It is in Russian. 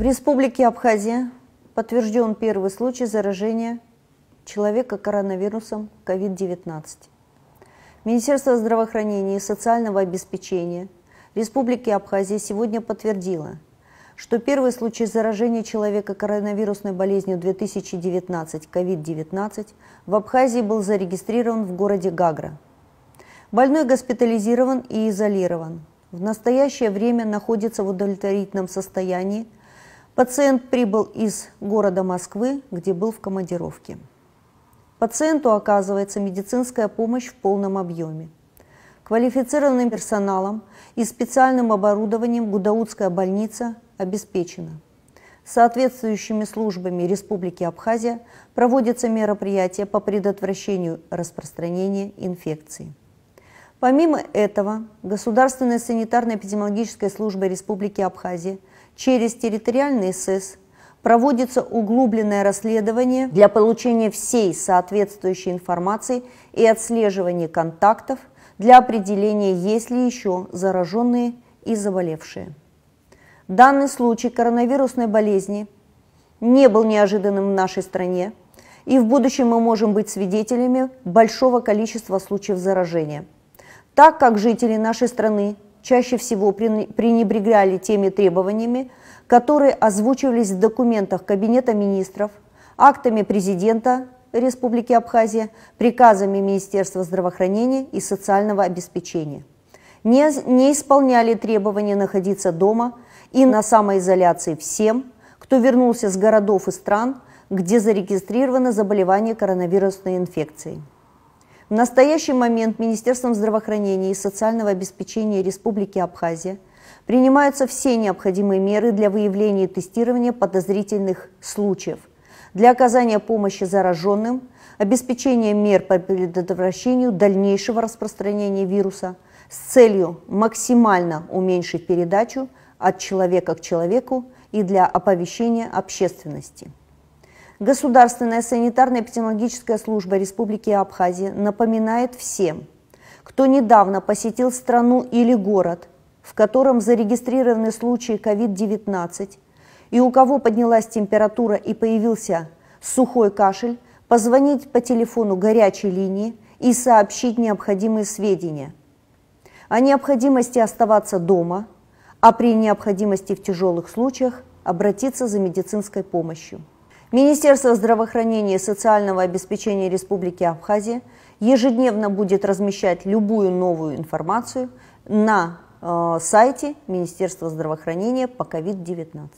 В Республике Абхазия подтвержден первый случай заражения человека коронавирусом COVID-19. Министерство здравоохранения и социального обеспечения Республики Абхазия сегодня подтвердило, что первый случай заражения человека коронавирусной болезнью 2019 COVID-19 в Абхазии был зарегистрирован в городе Гагра. Больной госпитализирован и изолирован. В настоящее время находится в удовлетворительном состоянии. Пациент прибыл из города Москвы, где был в командировке. Пациенту оказывается медицинская помощь в полном объеме. Квалифицированным персоналом и специальным оборудованием Гудаутская больница обеспечена. Соответствующими службами Республики Абхазия проводятся мероприятия по предотвращению распространения инфекции. Помимо этого, Государственная санитарно-эпидемиологическая служба Республики Абхазия через территориальный СЭС проводится углубленное расследование для получения всей соответствующей информации и отслеживания контактов для определения, есть ли еще зараженные и заболевшие. Данный случай коронавирусной болезни не был неожиданным в нашей стране, и в будущем мы можем быть свидетелями большого количества случаев заражения. Так как жители нашей страны чаще всего пренебрегали теми требованиями, которые озвучивались в документах Кабинета министров, актами президента Республики Абхазия, приказами Министерства здравоохранения и социального обеспечения. Не, не исполняли требования находиться дома и на самоизоляции всем, кто вернулся с городов и стран, где зарегистрировано заболевание коронавирусной инфекцией. В настоящий момент Министерством здравоохранения и социального обеспечения Республики Абхазия – Принимаются все необходимые меры для выявления и тестирования подозрительных случаев, для оказания помощи зараженным, обеспечения мер по предотвращению дальнейшего распространения вируса с целью максимально уменьшить передачу от человека к человеку и для оповещения общественности. Государственная санитарно-эпидемиологическая служба Республики Абхазия напоминает всем, кто недавно посетил страну или город – в котором зарегистрированы случаи COVID-19, и у кого поднялась температура и появился сухой кашель, позвонить по телефону горячей линии и сообщить необходимые сведения о необходимости оставаться дома, а при необходимости в тяжелых случаях обратиться за медицинской помощью. Министерство здравоохранения и социального обеспечения Республики Абхазия ежедневно будет размещать любую новую информацию на Э, сайте Министерства здравоохранения по COVID-19.